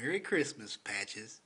Merry Christmas, Patches.